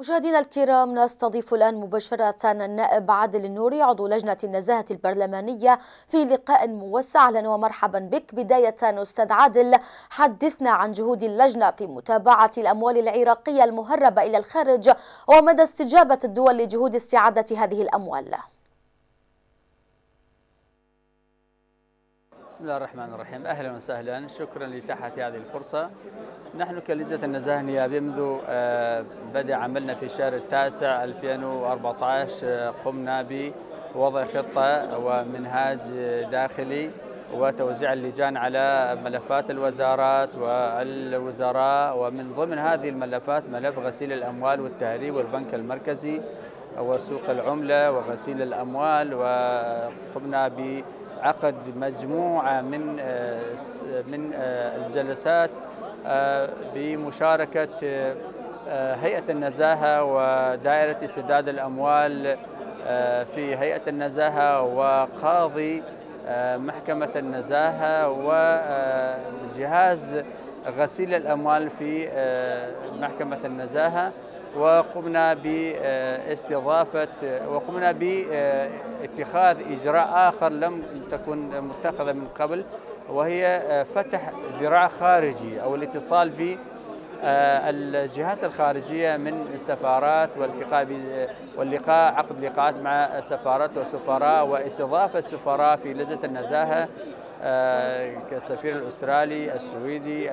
مشاهدينا الكرام نستضيف الآن مباشرة النائب عادل النوري عضو لجنة النزاهة البرلمانية في لقاء موسع. أهلا ومرحبا بك. بداية أستاذ عادل حدثنا عن جهود اللجنة في متابعة الأموال العراقية المهربة إلى الخارج ومدى استجابة الدول لجهود استعادة هذه الأموال. بسم الله الرحمن الرحيم. أهلا وسهلا. شكرا لاتاحه هذه الفرصة. نحن كلجنة النزاهه النيابيه منذ بدا عملنا في الشهر التاسع 2014 قمنا بوضع خطة ومنهاج داخلي وتوزيع اللجان على ملفات الوزارات والوزراء ومن ضمن هذه الملفات ملف غسيل الأموال والتهريب والبنك المركزي وسوق العملة وغسيل الأموال وقمنا ب عقد مجموعة من من الجلسات بمشاركة هيئة النزاهة ودائرة استرداد الأموال في هيئة النزاهة وقاضي محكمة النزاهة وجهاز غسيل الأموال في محكمة النزاهة. وقمنا باستضافة وقمنا باتخاذ إجراء آخر لم تكن متخذة من قبل وهي فتح ذراع خارجي أو الاتصال ب الجهات الخارجية من سفارات والتقاء واللقاء عقد لقاءات مع سفارات وسفراء واستضافة السفراء في لجنة النزاهة كالسفير الأسترالي السويدي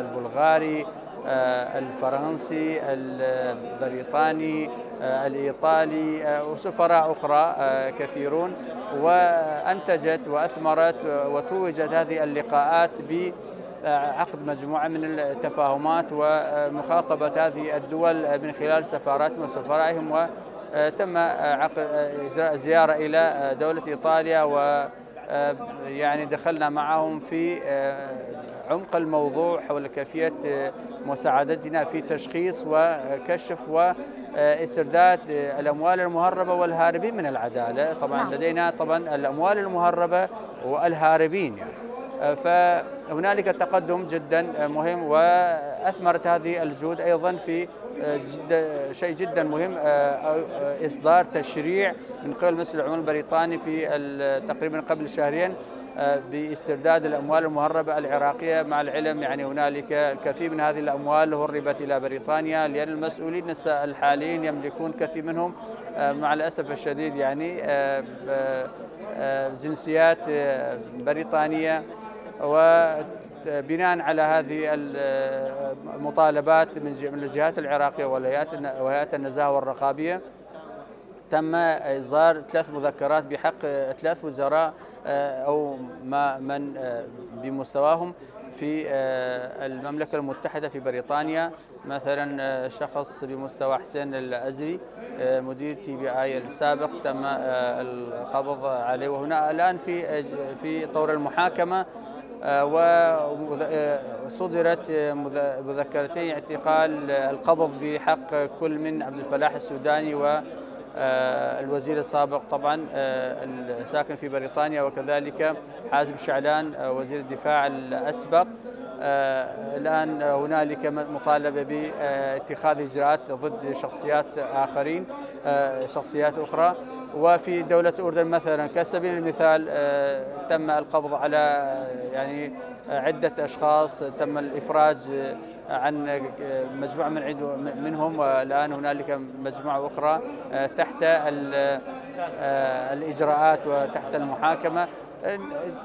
البلغاري الفرنسي البريطاني الإيطالي وسفراء أخرى كثيرون. وأنتجت وأثمرت وتوجت هذه اللقاءات بعقد مجموعة من التفاهمات ومخاطبة هذه الدول من خلال سفاراتهم وسفرائهم وتم إجراء زيارة إلى دولة إيطاليا و يعني دخلنا معهم في عمق الموضوع حول كيفية مساعدتنا في تشخيص وكشف واسترداد الأموال المهربة والهاربين من العدالة طبعا نعم. لدينا طبعا الأموال المهربة والهاربين يعني فهنالك تقدم جدا مهم وأثمرت هذه الجهود أيضا في جد شيء جدا مهم إصدار تشريع من قبل مجلس العموم البريطاني في تقريبا قبل شهرين باسترداد الأموال المهربة العراقية مع العلم. يعني هنالك الكثير من هذه الأموال هربت إلى بريطانيا لأن المسؤولين الحاليين يملكون كثير منهم مع الأسف الشديد. يعني جنسيات بريطانية وبناء على هذه المطالبات من الجهات العراقية وهيئات النزاهة والرقابية تم اصدار ثلاث مذكرات بحق ثلاث وزراء أو ما من بمستواهم في المملكة المتحدة في بريطانيا. مثلا شخص بمستوى حسين الأزري مدير تي بي آي السابق تم القبض عليه. وهنا الآن في في طور المحاكمة. وصدرت مذكرتين اعتقال القبض بحق كل من عبد الفلاح السوداني و الوزير السابق طبعا الساكن في بريطانيا وكذلك حازم شعلان وزير الدفاع الأسبق. الآن هنالك مطالبة باتخاذ إجراءات ضد شخصيات آخرين شخصيات أخرى. وفي دولة الأردن مثلا كسبيل المثال تم القبض على يعني عدة أشخاص. تم الإفراج عن مجموعة من منهم والآن هنالك مجموعة أخرى تحت الإجراءات وتحت المحاكمة.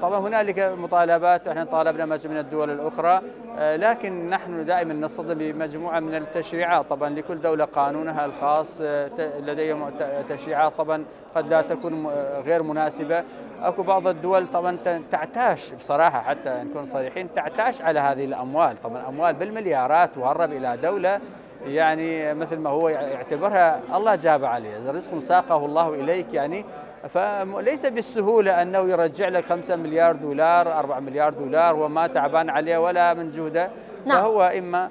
طبعا هنالك مطالبات إحنا طالبنا من الدول الأخرى لكن نحن دائما نصطدم بمجموعة من التشريعات. طبعا لكل دولة قانونها الخاص لديهم تشريعات طبعا قد لا تكون غير مناسبة. أكو بعض الدول طبعا تعتاش بصراحة حتى نكون صريحين تعتاش على هذه الأموال. طبعا أموال بالمليارات تهرب إلى دولة يعني مثل ما هو يعتبرها الله جاب عليه رزق ساقه الله إليك يعني فليس بالسهولة أنه يرجع لك 5 مليار دولار 4 مليار دولار وما تعبان عليه ولا من جهده نعم. فهو إما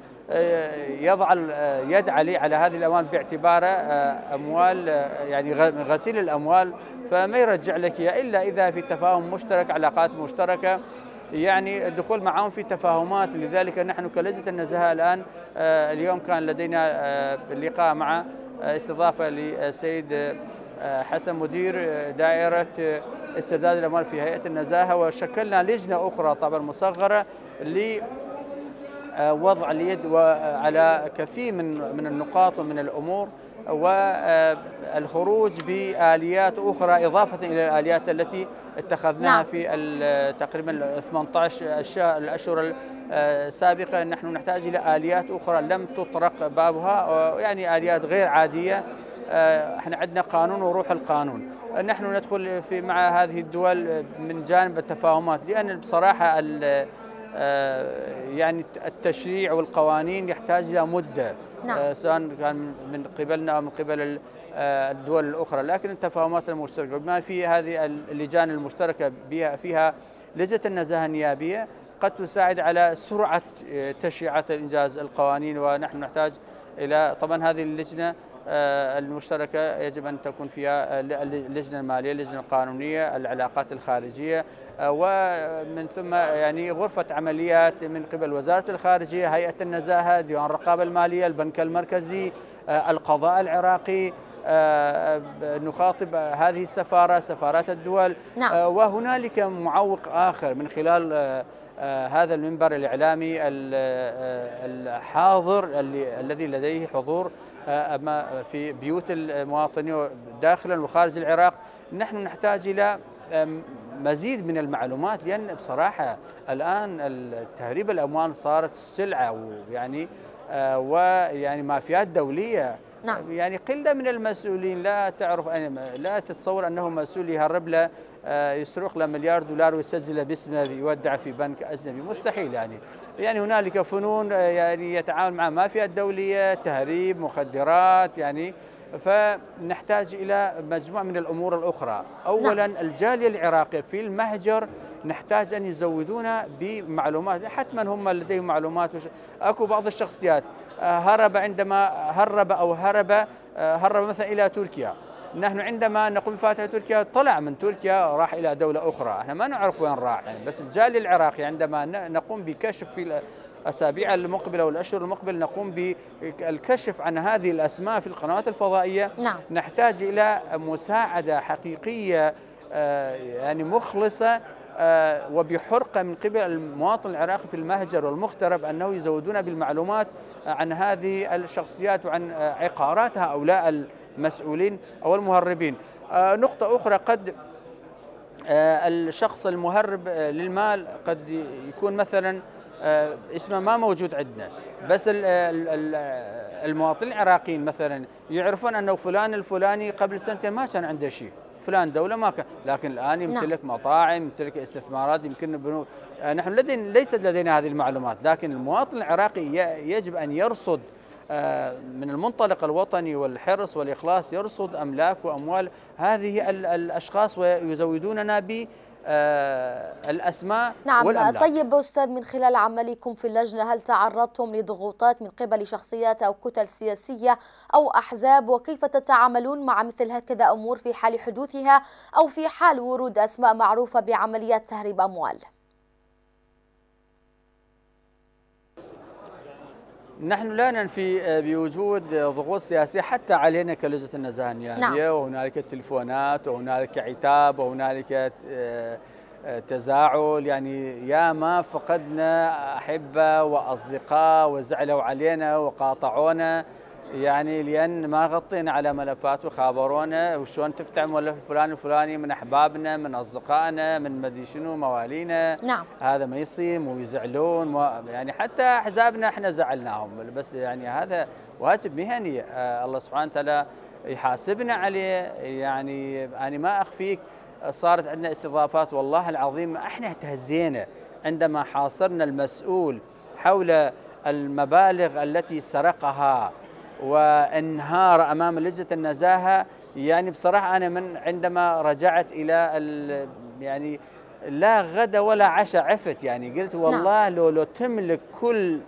يضع اليد عليه على هذه الأموال باعتباره أموال يعني غسيل الأموال فما يرجع لك إلا إذا في تفاهم مشترك علاقات مشتركة يعني الدخول معهم في تفاهمات لذلك نحن كلجنة النزاهه الآن اليوم كان لدينا لقاء مع استضافة للسيد حسن مدير دائرة استرداد الأموال في هيئة النزاهة وشكلنا لجنة أخرى طبعا مصغرة لوضع اليد على كثير من من النقاط ومن الأمور والخروج بآليات أخرى إضافة إلى الآليات التي اتخذناها نعم. في تقريبا 18 الأشهر السابقة نحن نحتاج إلى آليات أخرى لم تطرق بابها يعني آليات غير عادية إحنا عندنا قانون وروح القانون. نحن ندخل في مع هذه الدول من جانب التفاهمات لأن بصراحة يعني التشريع والقوانين يحتاج إلى مدة. نعم. سواء كان من قبلنا أو من قبل الدول الأخرى. لكن التفاهمات المشتركة بما في هذه اللجان المشتركة بها فيها لجنه النزاهة النيابية قد تساعد على سرعة تشريعات إنجاز القوانين ونحن نحتاج إلى طبعا هذه اللجنة المشتركة يجب أن تكون فيها اللجنة المالية اللجنة القانونية العلاقات الخارجية ومن ثم يعني غرفة عمليات من قبل وزارة الخارجية هيئة النزاهة ديوان الرقابة المالية البنك المركزي القضاء العراقي نخاطب هذه السفارة سفارات الدول نعم. وهنالك معوق آخر من خلال هذا المنبر الإعلامي الحاضر الذي لديه حضور أما في بيوت المواطنين داخلا وخارج العراق نحن نحتاج إلى مزيد من المعلومات لأن بصراحة الآن تهريب الأموال صارت سلعة ويعني ويعني مافيات دولية. نعم. يعني قلة من المسؤولين لا تعرف لا تتصور أنه مسؤول يهرب له يسرق له مليار دولار ويسجله باسمه يودع في بنك أجنبي. مستحيل يعني. يعني هنالك فنون يعني يتعامل مع مافيا دولية تهريب مخدرات يعني. فنحتاج إلى مجموعة من الأمور الأخرى. أولا نعم. الجالية العراقية في المهجر نحتاج أن يزودونا بمعلومات حتما هم لديهم معلومات وش... أكو بعض الشخصيات. هرب عندما هرب أو هرب هرب مثلا إلى تركيا. نحن عندما نقوم بفاتحة تركيا طلع من تركيا راح إلى دولة أخرى. إحنا ما نعرف وين راح يعني بس الجالي العراقي عندما نقوم بكشف في الأسابيع المقبلة والأشهر المقبلة نقوم بالكشف عن هذه الأسماء في القنوات الفضائية. نعم. نحتاج إلى مساعدة حقيقية يعني مخلصة وبحرقة من قبل المواطن العراقي في المهجر والمغترب أنه يزودون بالمعلومات عن هذه الشخصيات وعن عقارات هؤلاء المسؤولين أو المهربين. نقطة أخرى قد الشخص المهرب للمال قد يكون مثلا اسمه ما موجود عندنا بس المواطنين العراقيين مثلا يعرفون أنه فلان الفلاني قبل سنتين ما كان عنده شيء. فلان دولة ما كان لكن الآن يمتلك نعم. مطاعم يمتلك استثمارات يمكن بنوك نحن لدينا ليست لدينا هذه المعلومات لكن المواطن العراقي يجب أن يرصد من المنطلق الوطني والحرص والإخلاص يرصد أملاك وأموال هذه الأشخاص ويزودوننا ب الأسماء نعم والأملاك. طيب أستاذ من خلال عملكم في اللجنة هل تعرضتم لضغوطات من قبل شخصيات أو كتل سياسية أو أحزاب وكيف تتعاملون مع مثل هكذا أمور في حال حدوثها أو في حال ورود أسماء معروفة بعمليات تهريب أموال؟ نحن لا ننفي بوجود ضغوط سياسية حتى علينا كلجنة النزاهة النيابية نعم. وهنالك تلفونات وهنالك عتاب وهنالك تزاعل. يعني يا ما فقدنا أحبة وأصدقاء وزعلوا علينا وقاطعونا. يعني لأن ما غطينا على ملفات وخابرونا وشلون تفتح ملف الفلاني الفلاني من أحبابنا من أصدقائنا من مدري شنو موالينا. نعم. هذا ما يصيم ويزعلون يعني حتى أحزابنا إحنا زعلناهم بس يعني هذا واجب مهني آه الله سبحانه وتعالى يحاسبنا عليه. يعني أنا ما أخفيك صارت عندنا استضافات والله العظيم إحنا اهتزينا عندما حاصرنا المسؤول حول المبالغ التي سرقها. وانهار امام لجنة النزاهة يعني بصراحة أنا من عندما رجعت إلى يعني لا غدا ولا عشاء عفت يعني قلت والله نعم. لو لو تملك كل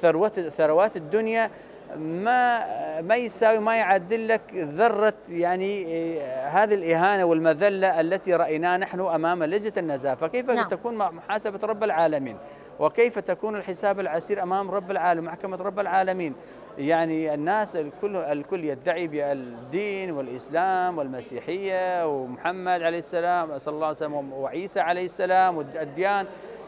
ثروات ثروات الدنيا ما ما يساوي ما يعدل لك ذرة يعني آه، هذه الإهانة والمذلة التي رأيناها نحن أمام لجنة النزاهة، فكيف نعم. تكون محاسبة رب العالمين؟ وكيف تكون الحساب العسير أمام رب العالمين محكمة رب العالمين؟ يعني الناس الكل الكل يدعي بالدين والإسلام والمسيحية ومحمد عليه السلام صلى الله عليه وسلم وعيسى عليه السلام والديان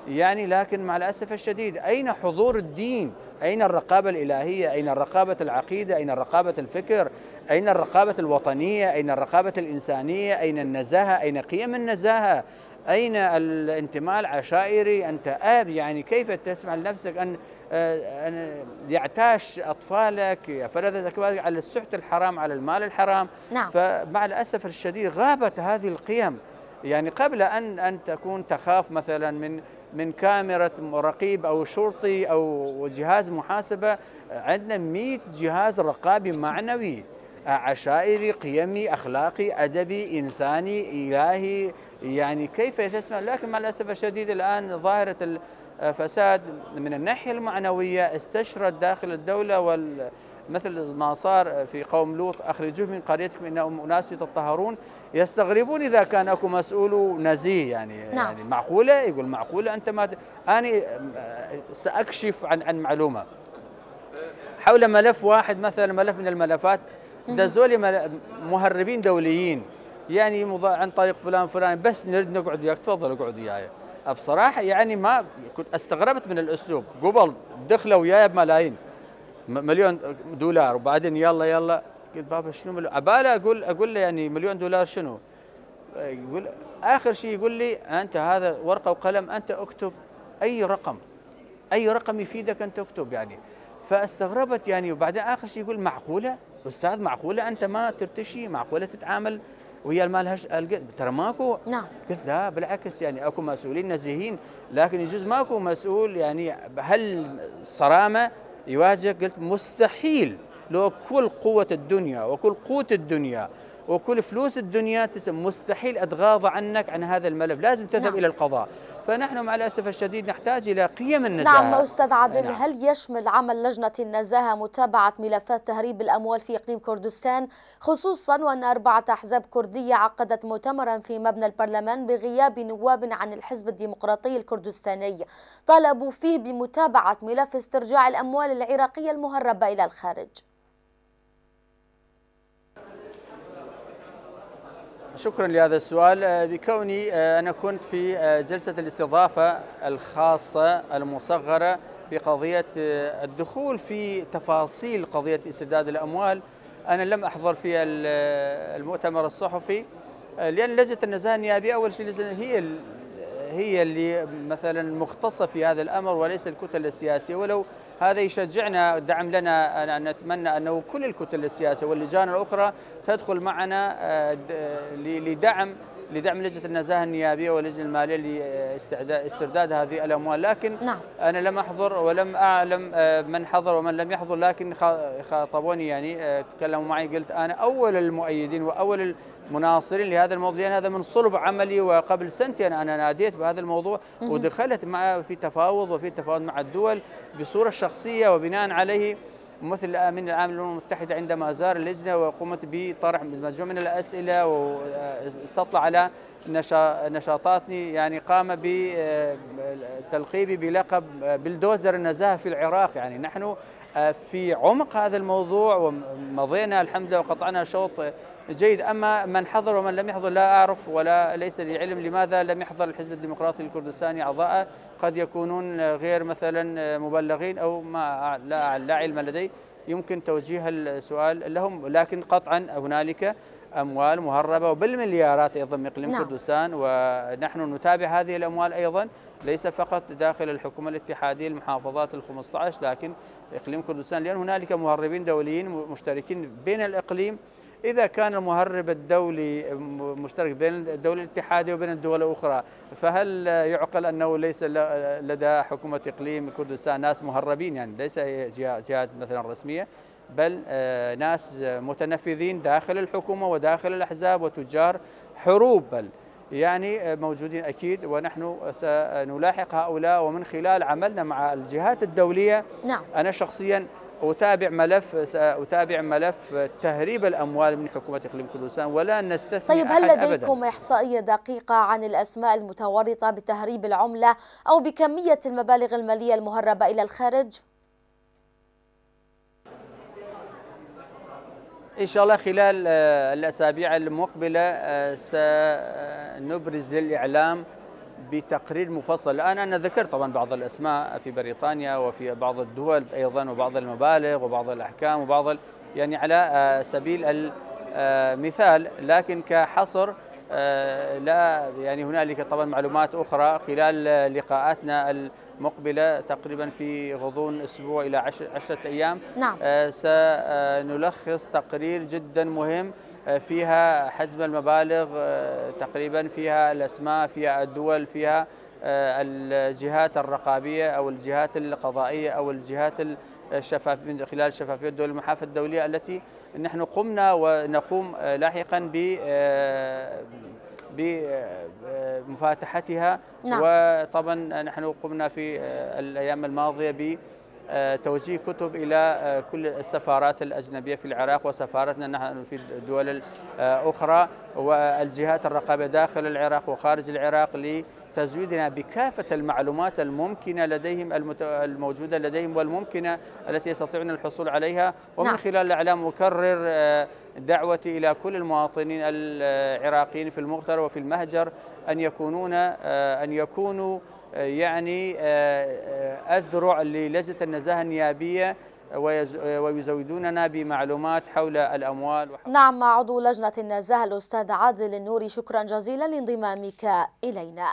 يعني لكن مع الأسف الشديد أين حضور الدين؟ أين الرقابة الإلهية؟ أين الرقابة العقيدة؟ أين الرقابة الفكر؟ أين الرقابة الوطنية؟ أين الرقابة الإنسانية؟ أين النزاهة؟ أين قيم النزاهة؟ أين الانتماء العشائري؟ أنت أب يعني كيف تسمح لنفسك أن أن يعتاش أطفالك فرضت على السحت الحرام على المال الحرام نعم. فمع الأسف الشديد غابت هذه القيم يعني قبل أن أن تكون تخاف مثلا من من كاميرا رقيب أو شرطي أو جهاز محاسبة عندنا 100 جهاز رقابي معنوي عشائري قيمي أخلاقي أدبي إنساني إلهي يعني كيف تسمع لكن مع الأسف الشديد الآن ظاهرة الفساد من الناحية المعنوية استشرت داخل الدولة وال مثل ما صار في قوم لوط أخرجوه من قريتكم انهم أناس يتطهرون يستغربون إذا كان أكو مسؤول نزيه يعني نعم. يعني معقولة؟ يقول معقولة أنت ما أنا سأكشف عن عن معلومة. حول ملف واحد مثلا ملف من الملفات دزولي مهربين دوليين يعني عن طريق فلان فلان بس نريد نقعد وياك تفضل اقعد وياي. بصراحه يعني ما كنت استغربت من الأسلوب. قبل دخلوا وياي بملايين. مليون دولار. وبعدين يلا يلا. قلت بابا شنو مليون؟ عباله أقول أقول له يعني مليون دولار شنو؟ يقول آخر شيء يقول لي أنت هذا ورقة وقلم أنت اكتب أي رقم. أي رقم يفيدك أنت اكتب يعني. فاستغربت يعني. وبعدين آخر شيء يقول معقولة؟ أستاذ معقولة؟ أنت ما ترتشي معقولة تتعامل ويا المال ترى ماكو؟ نعم. قلت لا بالعكس يعني أكو مسؤولين نزيهين لكن يجوز ماكو مسؤول يعني هل صرامة يواجهك؟ قلت مستحيل. لو كل قوة الدنيا وكل قوت الدنيا وكل فلوس الدنيا مستحيل أتغاضى عنك عن هذا الملف. لازم تذهب نعم. إلى القضاء. فنحن مع الأسف الشديد نحتاج إلى قيم النزاهة. نعم أستاذ عادل نعم. هل يشمل عمل لجنة النزاهة متابعة ملفات تهريب الأموال في إقليم كردستان؟ خصوصا وأن أربعة أحزاب كردية عقدت مؤتمرا في مبنى البرلمان بغياب نواب عن الحزب الديمقراطي الكردستاني. طالبوا فيه بمتابعة ملف استرجاع الأموال العراقية المهربة إلى الخارج. شكرا لهذا السؤال. آه، بكوني آه، أنا كنت في آه، جلسة الاستضافة الخاصة المصغرة بقضية الدخول في تفاصيل قضية استرداد الأموال. أنا لم أحضر في المؤتمر الصحفي لأن لجنة النزاهة النيابية أول شيء هي هي اللي مثلا مختصة في هذا الأمر وليس الكتل السياسية. ولو هذا يشجعنا دعم لنا أن نتمنى أنه كل الكتل السياسية واللجان الأخرى تدخل معنا آه، لدعم لدعم لجنة النزاهة النيابية واللجنه المالية لاسترداد هذه الأموال. لكن نعم. أنا لم أحضر ولم أعلم آه، من حضر ومن لم يحضر لكن خاطبوني يعني آه، تكلموا معي. قلت أنا أول المؤيدين وأول المناصرين لهذا الموضوع لأن هذا من صلب عملي. وقبل سنتين أنا ناديت بهذا الموضوع ودخلت مع في تفاوض وفي تفاوض مع الدول بصورة شخصية وبناء عليه ممثل امين العام للأمم المتحدة عندما زار اللجنة وقمت بطرح مجموعة من الأسئلة واستطلع على نشاطاتني. يعني قام بتلقيبي بلقب بلدوزر النزاهة في العراق. يعني نحن في عمق هذا الموضوع ومضينا الحمد لله وقطعنا شوط جيد. أما من حضر ومن لم يحضر لا أعرف ولا ليس لي علم لماذا لم يحضر الحزب الديمقراطي الكردستاني أعضاء قد يكونون غير مثلا مبلغين أو ما لا, لا علم لدي. يمكن توجيه السؤال لهم لكن قطعا هنالك أموال مهربة وبالمليارات أيضا من إقليم نعم. كردستان ونحن نتابع هذه الأموال أيضا. ليس فقط داخل الحكومة الاتحادية المحافظات ال 15 لكن إقليم كردستان لأن هنالك مهربين دوليين مشتركين بين الإقليم إذا كان المهرب الدولي مشترك بين الدولة الاتحادية وبين الدول الأخرى فهل يعقل أنه ليس لدى حكومة إقليم كردستان ناس مهربين يعني ليس جهات مثلا رسمية بل آه، ناس متنفذين داخل الحكومة وداخل الأحزاب وتجار حروب بل يعني موجودين أكيد ونحن سنلاحق هؤلاء ومن خلال عملنا مع الجهات الدولية نعم. أنا شخصيا أتابع ملف سأتابع ملف تهريب الأموال من حكومة إقليم كردستان ولا نستثني طيب هل لديكم أبداً. إحصائية دقيقة عن الأسماء المتورطة بتهريب العملة أو بكمية المبالغ المالية المهربة إلى الخارج؟ إن شاء الله خلال الأسابيع المقبلة سنبرز للإعلام بتقرير مفصل. الآن أنا ذكرت طبعا بعض الأسماء في بريطانيا وفي بعض الدول أيضا وبعض المبالغ وبعض الأحكام وبعض يعني على سبيل المثال لكن كحصر لا يعني هنالك طبعا معلومات أخرى خلال لقاءاتنا المقبلة تقريبا في غضون أسبوع إلى عشرة أيام. نعم. سنلخص تقرير جدا مهم. فيها حجم المبالغ تقريبا فيها الأسماء فيها الدول فيها الجهات الرقابية أو الجهات القضائية أو الجهات الشفاف من خلال الشفافية الدول المحافة الدولية التي نحن قمنا ونقوم لاحقا ب بمفاتحتها نعم. وطبعا نحن قمنا في الأيام الماضية ب توجيه كتب إلى كل السفارات الأجنبية في العراق وسفارتنا نحن في الدول الأخرى والجهات الرقابة داخل العراق وخارج العراق لتزويدنا بكافة المعلومات الممكنة لديهم الموجودة لديهم والممكنة التي يستطيعون الحصول عليها ومن نعم. خلال الإعلام أكرر دعوتي إلى كل المواطنين العراقيين في المغتر وفي المهجر أن يكونون أن يكونوا يعني أذرع للجنة النزاهة النيابية ويزودوننا بمعلومات حول الأموال نعم مع عضو لجنة النزاهة الأستاذ عادل النوري شكرا جزيلا لانضمامك إلينا.